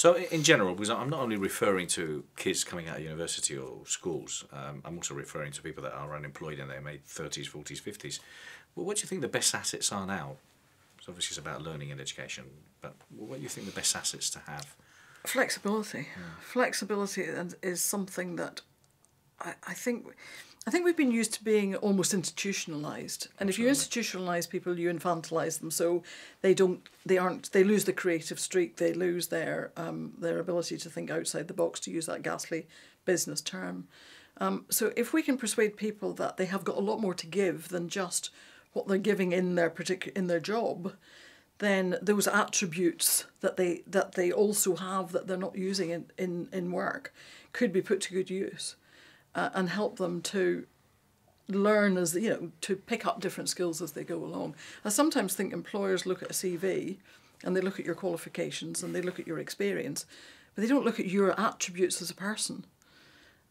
So in general, because I'm not only referring to kids coming out of university or schools, um, I'm also referring to people that are unemployed in their mid 30s, 40s, 50s. Well, what do you think the best assets are now? So obviously it's about learning and education, but what do you think the best assets to have? Flexibility. Flexibility is something that I, I think I think we've been used to being almost institutionalized, and if you institutionalize people, you infantilize them, so they don't, they aren't, they lose the creative streak, they lose their um, their ability to think outside the box, to use that ghastly business term. Um, so if we can persuade people that they have got a lot more to give than just what they're giving in their particular in their job, then those attributes that they that they also have that they're not using in, in, in work could be put to good use uh, and help them to learn as you know to pick up different skills as they go along. I sometimes think employers look at a CV and they look at your qualifications and they look at your experience, but they don't look at your attributes as a person.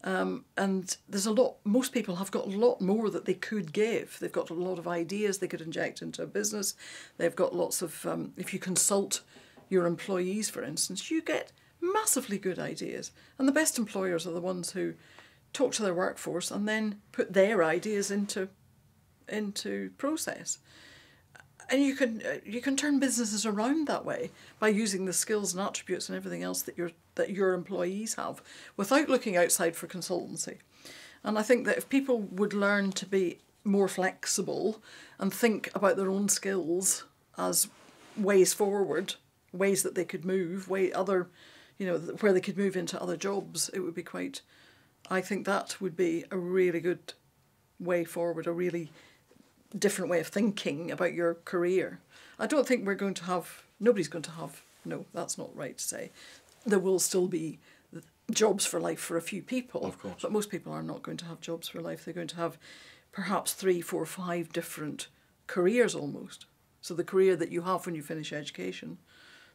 Um, and there's a lot, most people have got a lot more that they could give. They've got a lot of ideas they could inject into a business. They've got lots of, um, if you consult your employees, for instance, you get massively good ideas. And the best employers are the ones who talk to their workforce and then put their ideas into into process. And you can uh, you can turn businesses around that way by using the skills and attributes and everything else that your that your employees have without looking outside for consultancy. And i think that if people would learn to be more flexible and think about their own skills as ways forward ways that they could move way other you know where they could move into other jobs it would be quite I think that would be a really good way forward, a really different way of thinking about your career. I don't think we're going to have, nobody's going to have, no, that's not right to say. There will still be jobs for life for a few people, of course. but most people are not going to have jobs for life. They're going to have perhaps three, four, five different careers almost. So the career that you have when you finish education,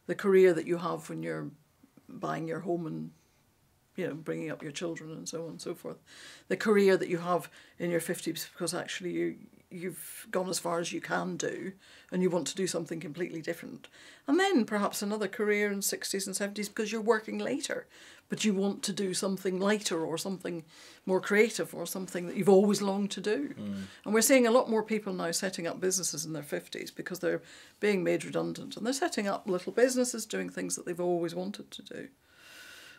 the career that you have when you're buying your home and you know, bringing up your children and so on and so forth. The career that you have in your 50s because actually you, you've gone as far as you can do and you want to do something completely different. And then perhaps another career in 60s and 70s because you're working later, but you want to do something lighter or something more creative or something that you've always longed to do. Mm. And we're seeing a lot more people now setting up businesses in their 50s because they're being made redundant and they're setting up little businesses doing things that they've always wanted to do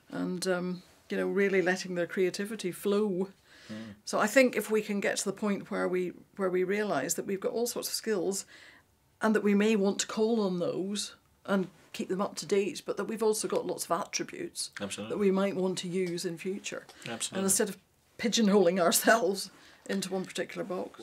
and um, you know really letting their creativity flow. Mm. So I think if we can get to the point where we where we realise that we've got all sorts of skills, and that we may want to call on those and keep them up to date, but that we've also got lots of attributes Absolutely. that we might want to use in future. Absolutely. And instead of pigeonholing ourselves into one particular box.